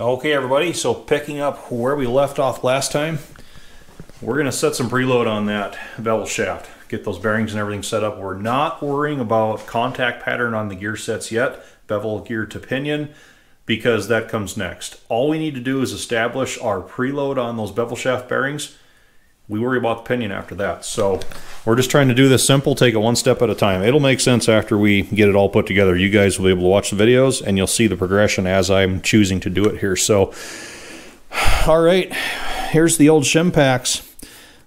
Okay, everybody, so picking up where we left off last time, we're going to set some preload on that bevel shaft, get those bearings and everything set up. We're not worrying about contact pattern on the gear sets yet, bevel gear to pinion, because that comes next. All we need to do is establish our preload on those bevel shaft bearings we worry about the pinion after that. So we're just trying to do this simple, take it one step at a time. It'll make sense after we get it all put together. You guys will be able to watch the videos and you'll see the progression as I'm choosing to do it here. So, all right, here's the old shim packs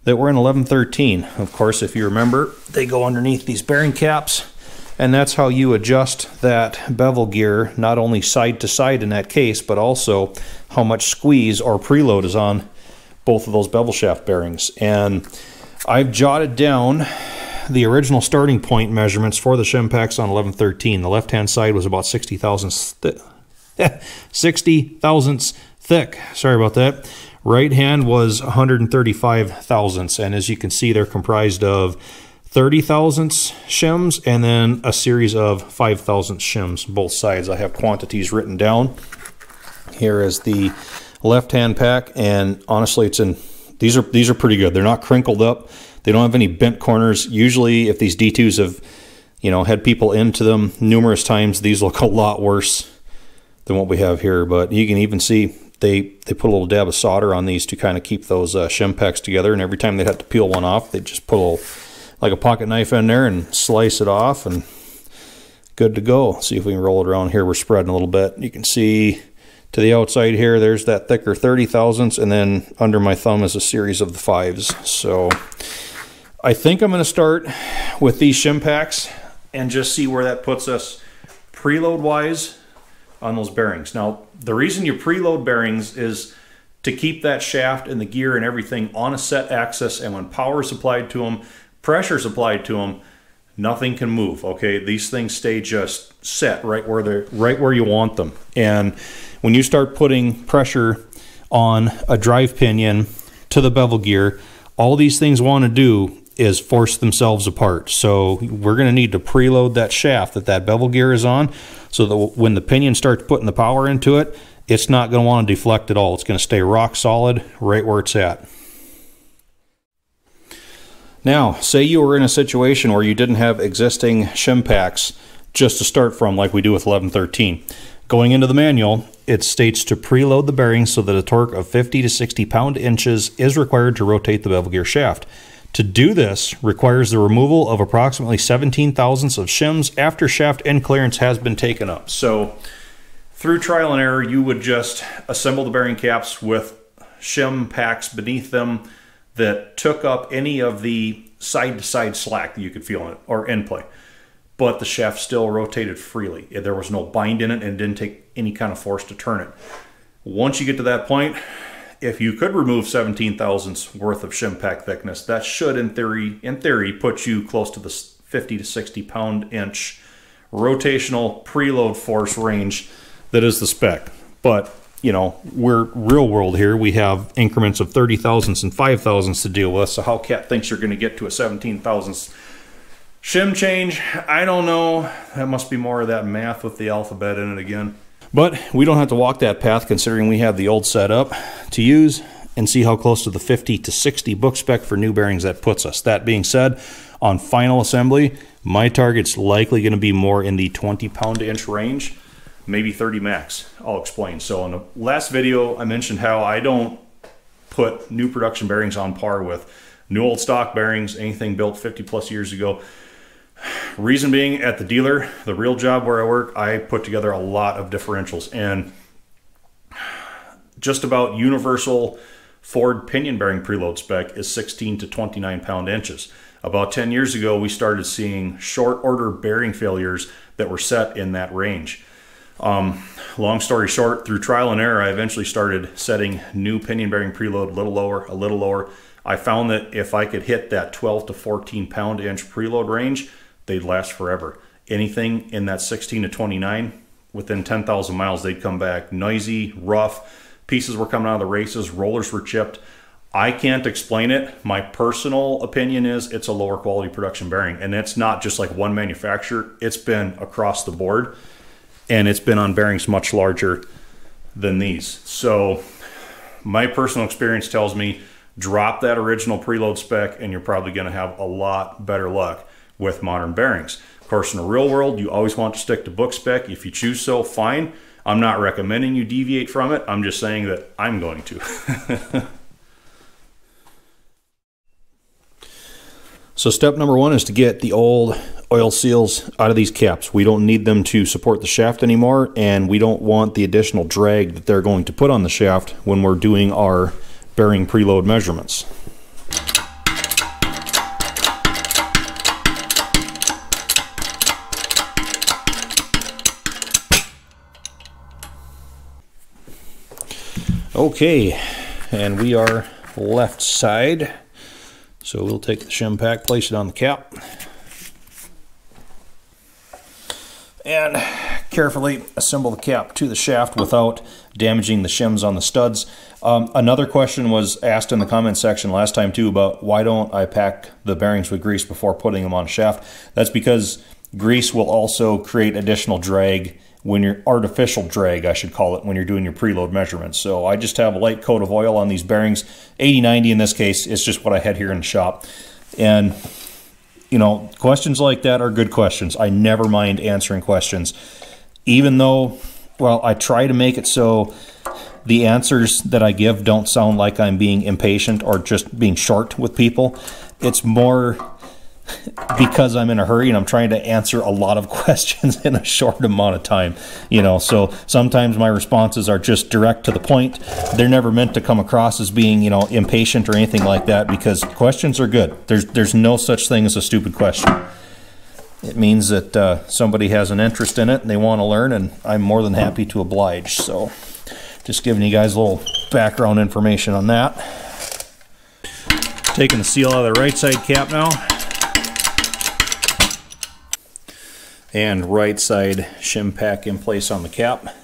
that were in 1113. Of course, if you remember, they go underneath these bearing caps and that's how you adjust that bevel gear, not only side to side in that case, but also how much squeeze or preload is on both of those bevel shaft bearings. And I've jotted down the original starting point measurements for the Shimpacks on 1113. The left-hand side was about 60 thousandths, 60 thousandths thick. Sorry about that. Right hand was 135 thousandths. And as you can see, they're comprised of 30 thousandths shims and then a series of 5 thousandths shims, both sides. I have quantities written down. Here is the left hand pack and honestly it's in these are these are pretty good. They're not crinkled up. They don't have any bent corners. Usually if these d2s have you know had people into them numerous times these look a lot worse than what we have here. But you can even see they they put a little dab of solder on these to kind of keep those uh, shim packs together and every time they have to peel one off they just put a little like a pocket knife in there and slice it off and good to go. See if we can roll it around here. We're spreading a little bit. You can see to the outside here, there's that thicker 30 thousandths, and then under my thumb is a series of the fives. So I think I'm going to start with these shim packs and just see where that puts us preload wise on those bearings. Now, the reason you preload bearings is to keep that shaft and the gear and everything on a set axis, and when power is applied to them, pressure is applied to them, nothing can move. Okay, these things stay just set right where they're right where you want them. And when you start putting pressure on a drive pinion to the bevel gear, all these things want to do is force themselves apart. So we're going to need to preload that shaft that that bevel gear is on so that when the pinion starts putting the power into it, it's not going to want to deflect at all. It's going to stay rock solid right where it's at. Now, say you were in a situation where you didn't have existing shim packs just to start from like we do with 1113. Going into the manual, it states to preload the bearings so that a torque of 50 to 60 pound inches is required to rotate the bevel gear shaft. To do this requires the removal of approximately 17 thousandths of shims after shaft end clearance has been taken up. So through trial and error, you would just assemble the bearing caps with shim packs beneath them that took up any of the side-to-side slack that you could feel in it or end play but the shaft still rotated freely. There was no bind in it and didn't take any kind of force to turn it. Once you get to that point, if you could remove 17 thousandths worth of shim pack thickness, that should, in theory, in theory, put you close to the 50 to 60 pound inch rotational preload force range that is the spec. But you know, we're real world here. We have increments of 30 thousandths and 5 thousandths to deal with. So how Cat thinks you're going to get to a 17 thousandths Shim change, I don't know. That must be more of that math with the alphabet in it again. But we don't have to walk that path considering we have the old setup to use and see how close to the 50 to 60 book spec for new bearings that puts us. That being said, on final assembly, my target's likely going to be more in the 20 pound inch range, maybe 30 max. I'll explain. So in the last video, I mentioned how I don't put new production bearings on par with new old stock bearings, anything built 50 plus years ago. Reason being, at the dealer, the real job where I work, I put together a lot of differentials and just about universal Ford pinion bearing preload spec is 16 to 29 pound inches. About 10 years ago, we started seeing short order bearing failures that were set in that range. Um, long story short, through trial and error, I eventually started setting new pinion bearing preload a little lower, a little lower. I found that if I could hit that 12 to 14 pound inch preload range, they'd last forever. Anything in that 16 to 29, within 10,000 miles, they'd come back noisy, rough. Pieces were coming out of the races, rollers were chipped. I can't explain it. My personal opinion is it's a lower quality production bearing. And it's not just like one manufacturer, it's been across the board. And it's been on bearings much larger than these. So my personal experience tells me drop that original preload spec and you're probably going to have a lot better luck with modern bearings. Of course, in the real world, you always want to stick to book spec. If you choose so, fine. I'm not recommending you deviate from it. I'm just saying that I'm going to. so step number one is to get the old oil seals out of these caps. We don't need them to support the shaft anymore, and we don't want the additional drag that they're going to put on the shaft when we're doing our bearing preload measurements. Okay, and we are left side. So we'll take the shim pack, place it on the cap. And carefully assemble the cap to the shaft without damaging the shims on the studs. Um, another question was asked in the comment section last time too about why don't I pack the bearings with grease before putting them on a shaft. That's because grease will also create additional drag when you're artificial drag, I should call it, when you're doing your preload measurements. So I just have a light coat of oil on these bearings, 80-90 in this case. It's just what I had here in the shop. And you know, questions like that are good questions. I never mind answering questions, even though, well, I try to make it so the answers that I give don't sound like I'm being impatient or just being short with people. It's more because I'm in a hurry and I'm trying to answer a lot of questions in a short amount of time. You know, so sometimes my responses are just direct to the point. They're never meant to come across as being, you know, impatient or anything like that because questions are good. There's there's no such thing as a stupid question. It means that uh, somebody has an interest in it and they want to learn, and I'm more than happy to oblige. So, just giving you guys a little background information on that. Taking the seal out of the right side cap now. And right side shim pack in place on the cap.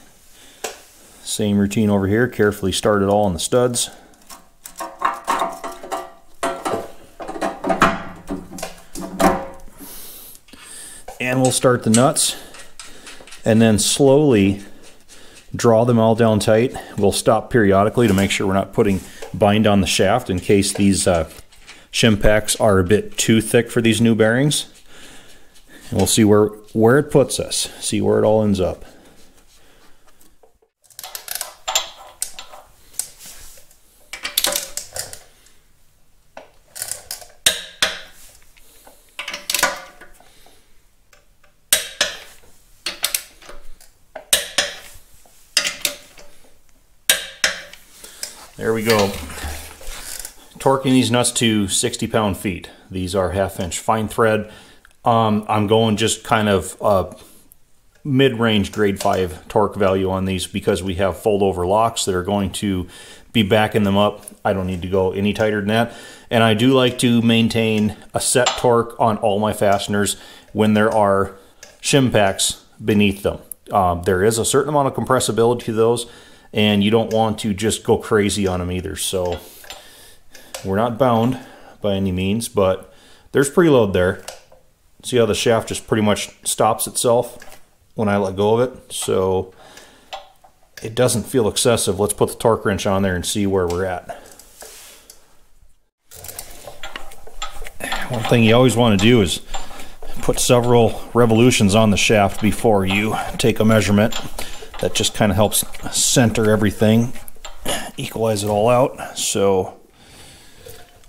Same routine over here, carefully start it all on the studs. And we'll start the nuts and then slowly draw them all down tight. We'll stop periodically to make sure we're not putting bind on the shaft in case these uh, shim packs are a bit too thick for these new bearings. We'll see where, where it puts us, see where it all ends up. There we go. Torquing these nuts to 60 pound feet. These are half inch fine thread. Um, I'm going just kind of uh, mid-range grade 5 torque value on these because we have fold-over locks that are going to be backing them up. I don't need to go any tighter than that. And I do like to maintain a set torque on all my fasteners when there are shim packs beneath them. Um, there is a certain amount of compressibility to those, and you don't want to just go crazy on them either. So we're not bound by any means, but there's preload there. See how the shaft just pretty much stops itself when I let go of it? So it doesn't feel excessive. Let's put the torque wrench on there and see where we're at. One thing you always want to do is put several revolutions on the shaft before you take a measurement. That just kind of helps center everything, equalize it all out. So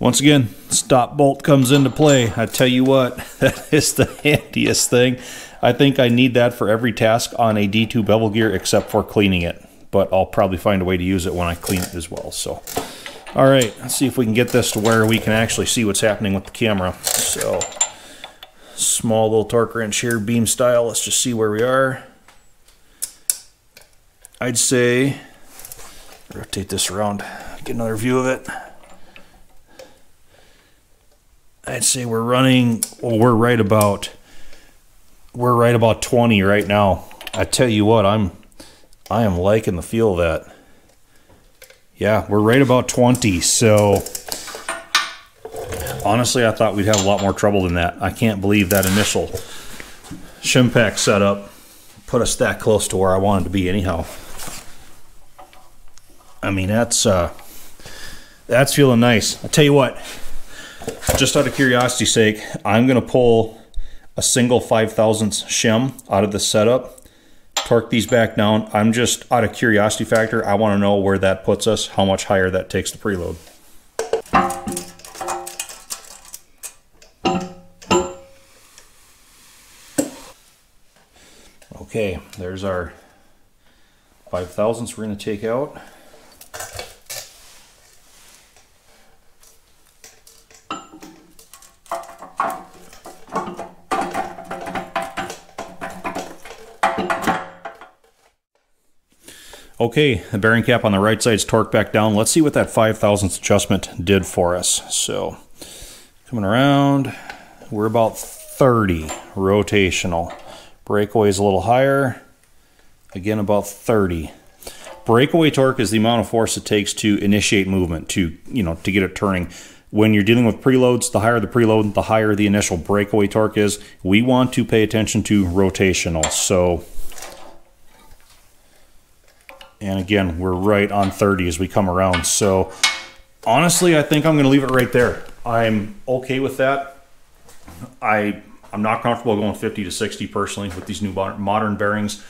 once again, stop bolt comes into play. I tell you what, that is the handiest thing. I think I need that for every task on a D2 bevel gear except for cleaning it. But I'll probably find a way to use it when I clean it as well. So, all right, let's see if we can get this to where we can actually see what's happening with the camera. So, small little torque wrench here, beam style. Let's just see where we are. I'd say, rotate this around, get another view of it. I'd say we're running, well, we're right about, we're right about 20 right now. I tell you what, I'm, I am liking the feel of that. Yeah, we're right about 20. So honestly, I thought we'd have a lot more trouble than that. I can't believe that initial shim pack setup put us that close to where I wanted to be anyhow. I mean, that's uh, that's feeling nice. I'll tell you what, just out of curiosity's sake, I'm gonna pull a single 5 thousandths shim out of the setup, torque these back down. I'm just out of curiosity factor. I want to know where that puts us, how much higher that takes the preload. Okay, there's our 5 thousandths we're going to take out. Okay, the bearing cap on the right side is torqued back down. Let's see what that 5 thousandths adjustment did for us. So, coming around, we're about 30 rotational. Breakaway is a little higher. Again, about 30. Breakaway torque is the amount of force it takes to initiate movement, to, you know, to get it turning. When you're dealing with preloads, the higher the preload, the higher the initial breakaway torque is. We want to pay attention to rotational. So and again, we're right on 30 as we come around. So honestly, I think I'm going to leave it right there. I'm okay with that. I, I'm not comfortable going 50 to 60 personally with these new modern bearings.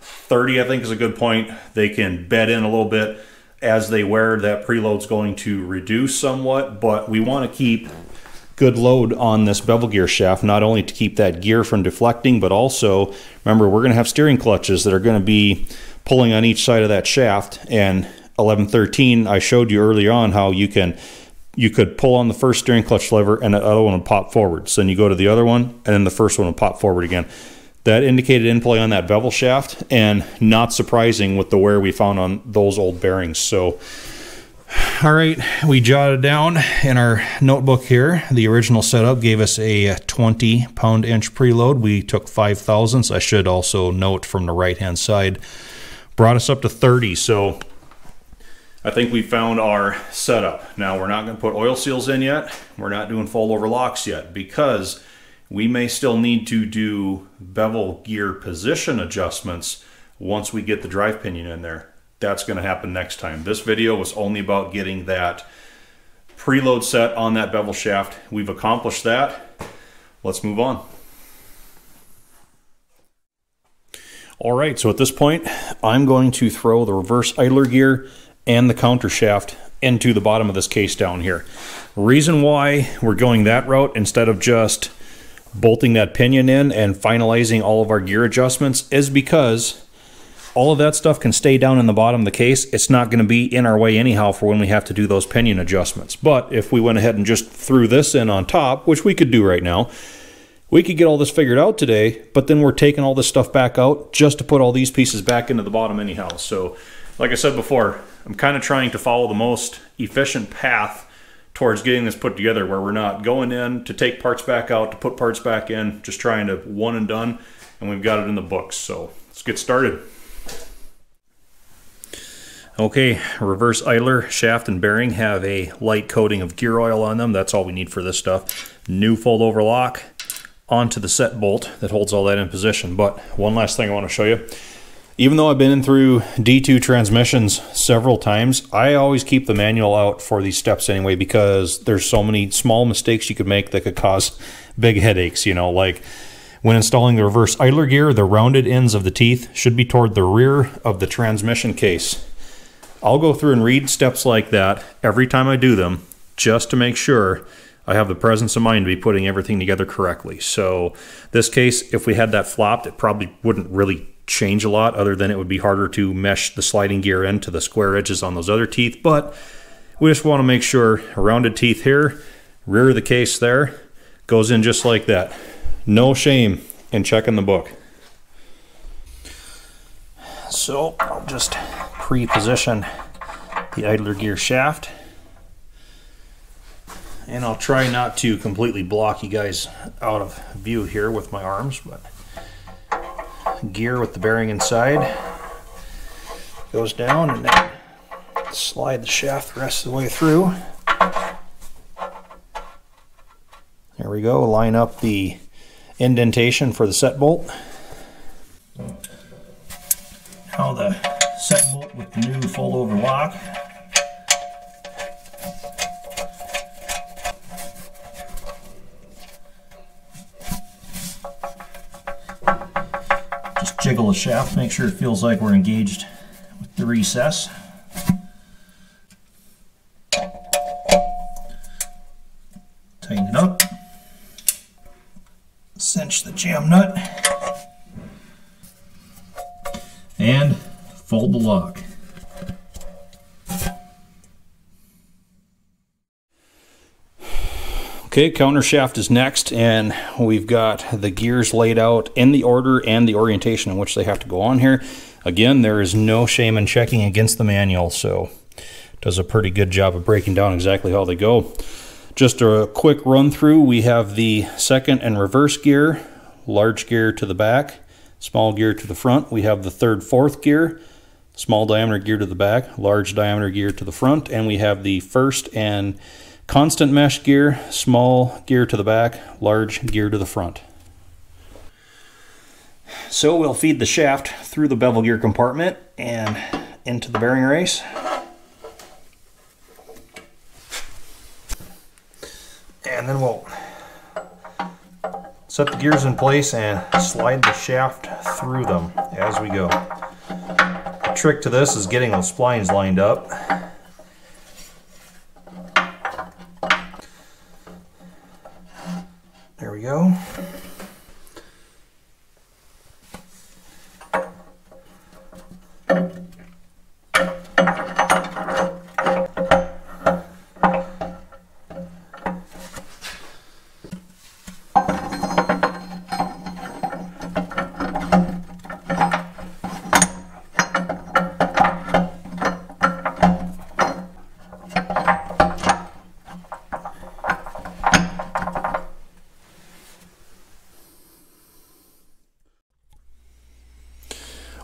30, I think, is a good point. They can bed in a little bit as they wear. That preload's going to reduce somewhat, but we want to keep good load on this bevel gear shaft, not only to keep that gear from deflecting, but also, remember, we're going to have steering clutches that are going to be pulling on each side of that shaft. And 1113, I showed you earlier on how you can you could pull on the first steering clutch lever and the other one would pop forward. So then you go to the other one and then the first one will pop forward again. That indicated end play on that bevel shaft and not surprising with the wear we found on those old bearings. So all right, we jotted down in our notebook here. The original setup gave us a 20 pound inch preload. We took 5 thousandths. I should also note from the right hand side brought us up to 30. So I think we found our setup. Now we're not going to put oil seals in yet. We're not doing fold over locks yet because we may still need to do bevel gear position adjustments once we get the drive pinion in there. That's going to happen next time. This video was only about getting that preload set on that bevel shaft. We've accomplished that. Let's move on. All right, so at this point, I'm going to throw the reverse idler gear and the counter shaft into the bottom of this case down here. Reason why we're going that route instead of just bolting that pinion in and finalizing all of our gear adjustments is because all of that stuff can stay down in the bottom of the case. It's not going to be in our way anyhow for when we have to do those pinion adjustments. But if we went ahead and just threw this in on top, which we could do right now, we could get all this figured out today, but then we're taking all this stuff back out just to put all these pieces back into the bottom anyhow. So like I said before, I'm kind of trying to follow the most efficient path towards getting this put together where we're not going in to take parts back out, to put parts back in, just trying to one and done, and we've got it in the books. So let's get started. Okay, reverse idler, shaft, and bearing have a light coating of gear oil on them. That's all we need for this stuff. New fold over lock onto the set bolt that holds all that in position. But one last thing I want to show you. Even though I've been through D2 transmissions several times, I always keep the manual out for these steps anyway because there's so many small mistakes you could make that could cause big headaches, you know, like when installing the reverse idler gear, the rounded ends of the teeth should be toward the rear of the transmission case. I'll go through and read steps like that every time I do them just to make sure I have the presence of mind to be putting everything together correctly. So this case, if we had that flopped, it probably wouldn't really change a lot other than it would be harder to mesh the sliding gear into the square edges on those other teeth. But we just want to make sure rounded teeth here, rear of the case there, goes in just like that. No shame in checking the book. So I'll just pre-position the idler gear shaft and I'll try not to completely block you guys out of view here with my arms, but gear with the bearing inside goes down and then slide the shaft the rest of the way through. There we go, line up the indentation for the set bolt. Now the set bolt with the new fold over lock shaft, make sure it feels like we're engaged with the recess. Tighten it up. Cinch the jam nut. Okay, counter shaft is next, and we've got the gears laid out in the order and the orientation in which they have to go on here. Again, there is no shame in checking against the manual, so does a pretty good job of breaking down exactly how they go. Just a quick run through, we have the second and reverse gear, large gear to the back, small gear to the front. We have the third, fourth gear, small diameter gear to the back, large diameter gear to the front, and we have the first and constant mesh gear, small gear to the back, large gear to the front. So we'll feed the shaft through the bevel gear compartment and into the bearing race. And then we'll set the gears in place and slide the shaft through them as we go. The trick to this is getting those splines lined up.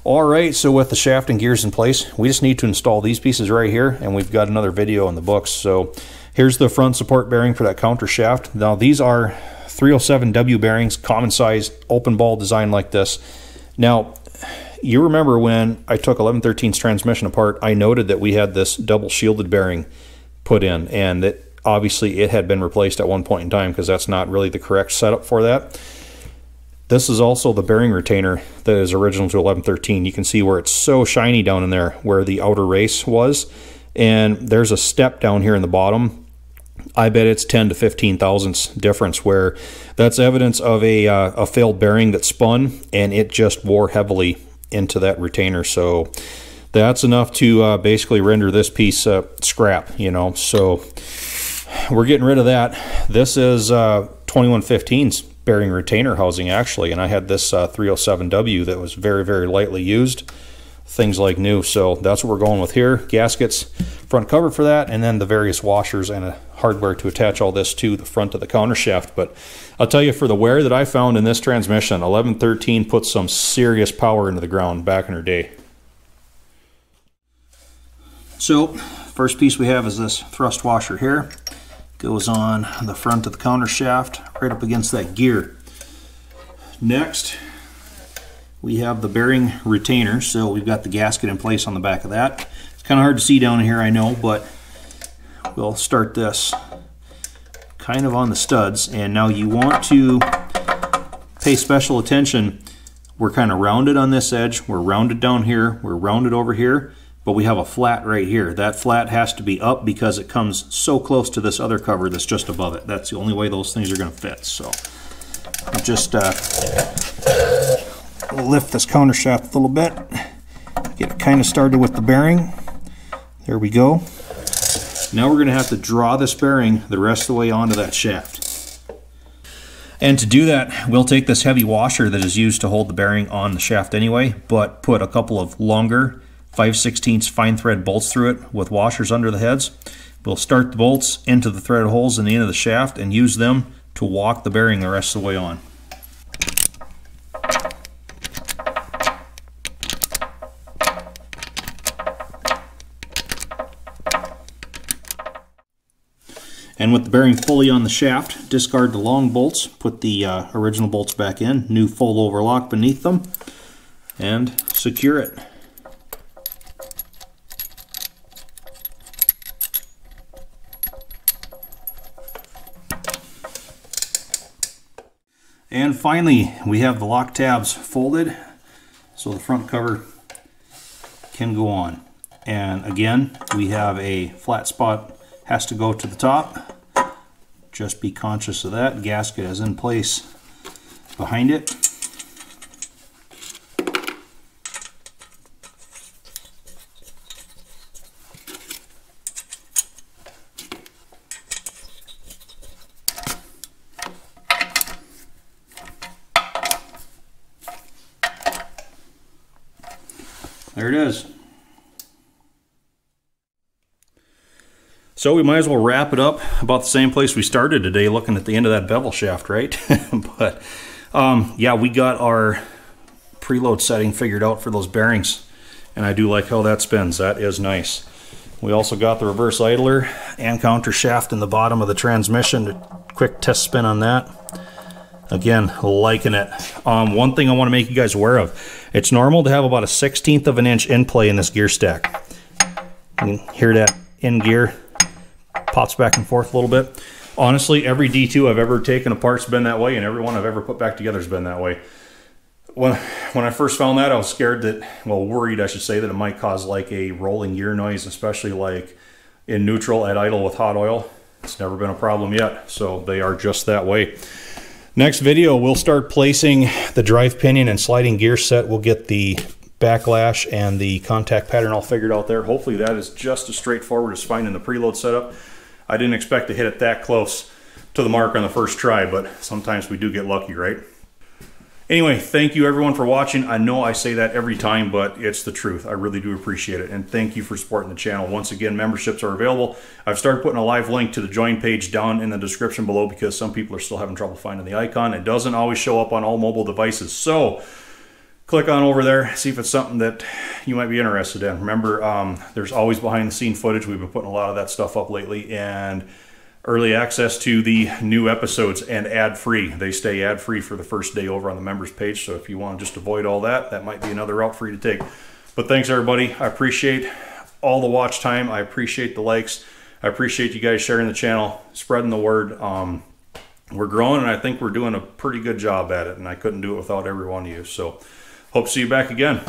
All right, so with the shaft and gears in place, we just need to install these pieces right here, and we've got another video in the books. So here's the front support bearing for that counter shaft. Now these are 307W bearings, common size, open ball design like this. Now, you remember when I took 1113's transmission apart, I noted that we had this double shielded bearing put in, and that obviously it had been replaced at one point in time because that's not really the correct setup for that. This is also the bearing retainer that is original to 1113. You can see where it's so shiny down in there where the outer race was. And there's a step down here in the bottom. I bet it's 10 to 15 thousandths difference where that's evidence of a, uh, a failed bearing that spun and it just wore heavily into that retainer. So that's enough to uh, basically render this piece uh, scrap, you know. So we're getting rid of that. This is uh, 2115's bearing retainer housing actually and I had this uh, 307W that was very very lightly used things like new. So that's what we're going with here gaskets front cover for that and then the various washers and a hardware to attach all this to the front of the counter shaft. But I'll tell you for the wear that I found in this transmission 1113 put some serious power into the ground back in her day. So first piece we have is this thrust washer here goes on the front of the counter shaft right up against that gear. Next, we have the bearing retainer. So we've got the gasket in place on the back of that. It's kind of hard to see down here, I know, but we'll start this kind of on the studs. And now you want to pay special attention. We're kind of rounded on this edge. We're rounded down here. We're rounded over here but we have a flat right here. That flat has to be up because it comes so close to this other cover that's just above it. That's the only way those things are going to fit. So I'll just uh, lift this counter shaft a little bit, get it kind of started with the bearing. There we go. Now we're going to have to draw this bearing the rest of the way onto that shaft. And to do that, we'll take this heavy washer that is used to hold the bearing on the shaft anyway, but put a couple of longer 5 16 fine thread bolts through it with washers under the heads. We'll start the bolts into the threaded holes in the end of the shaft and use them to walk the bearing the rest of the way on. And with the bearing fully on the shaft, discard the long bolts, put the uh, original bolts back in, new fold over lock beneath them, and secure it. And finally, we have the lock tabs folded. So the front cover can go on. And again, we have a flat spot has to go to the top. Just be conscious of that. Gasket is in place behind it. There it is. So we might as well wrap it up about the same place we started today, looking at the end of that bevel shaft, right? but um, yeah, we got our preload setting figured out for those bearings, and I do like how that spins. That is nice. We also got the reverse idler and counter shaft in the bottom of the transmission. Quick test spin on that. Again, liking it. Um, one thing I want to make you guys aware of, it's normal to have about a 16th of an inch end play in this gear stack. You can hear that in gear pops back and forth a little bit. Honestly, every D2 I've ever taken apart's been that way, and every one I've ever put back together has been that way. When, when I first found that, I was scared that, well, worried, I should say, that it might cause like a rolling gear noise, especially like in neutral at idle with hot oil. It's never been a problem yet, so they are just that way. Next video, we'll start placing the drive pinion and sliding gear set. We'll get the backlash and the contact pattern all figured out there. Hopefully that is just as straightforward as finding the preload setup. I didn't expect to hit it that close to the mark on the first try, but sometimes we do get lucky, right? Anyway, thank you everyone for watching. I know I say that every time, but it's the truth. I really do appreciate it. And thank you for supporting the channel. Once again, memberships are available. I've started putting a live link to the join page down in the description below because some people are still having trouble finding the icon. It doesn't always show up on all mobile devices. So click on over there, see if it's something that you might be interested in. Remember, um, there's always behind the scene footage. We've been putting a lot of that stuff up lately and early access to the new episodes and ad free. They stay ad free for the first day over on the members page. So if you want to just avoid all that, that might be another route for you to take. But thanks everybody. I appreciate all the watch time. I appreciate the likes. I appreciate you guys sharing the channel, spreading the word. Um, we're growing and I think we're doing a pretty good job at it and I couldn't do it without every one of you. So Hope to see you back again.